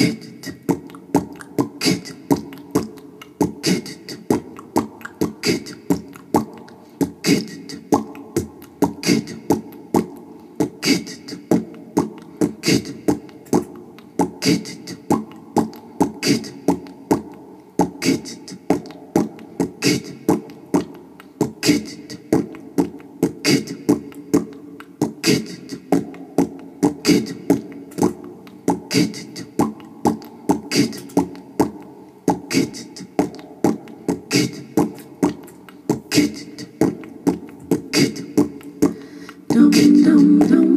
Get it. Get down, down.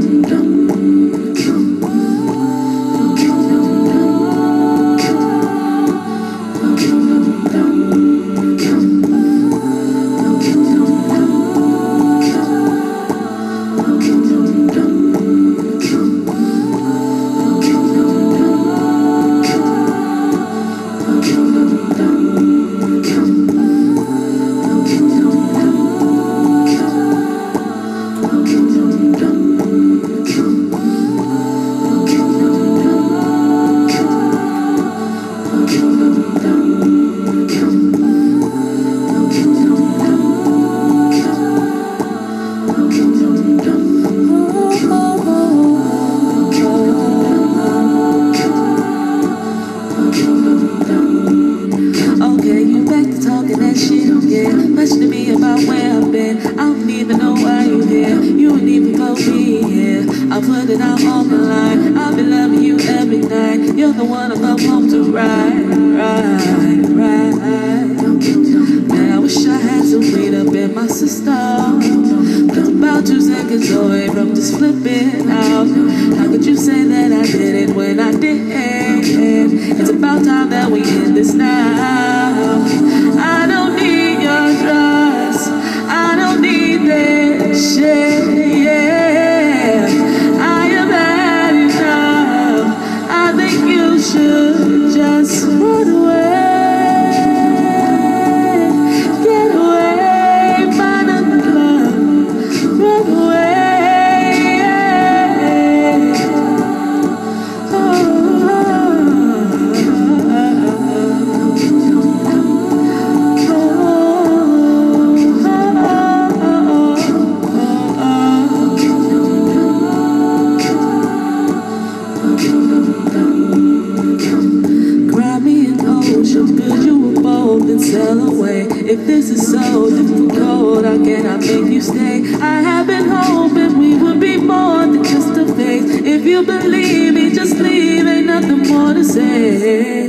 咚咚。you get Questioning me about where I've been. I don't even know why you're here. You don't even call me here. I put it out on the line. I've been loving you every night. You're the one I come home to ride Ride, ride. Man, I wish I had some weed up in my system. But about two seconds away from just flipping out. How could you say that I did it when I did It's about time that we end this If this is so difficult, I make you stay. I have been hoping we would be more than just a face. If you believe me, just leave, ain't nothing more to say.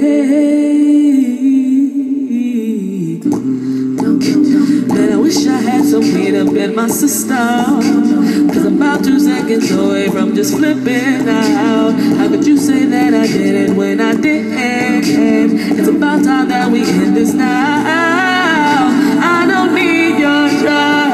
Man, I wish I had some weed up in my system. Cause I'm about two seconds away from just flipping out. How could you say that I did it when I did? It's about time that we end this now. Yeah.